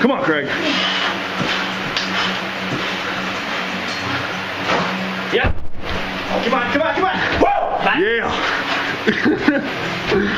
Come on, Craig. Yep. Oh, come on, come on, come on. Woo! Yeah.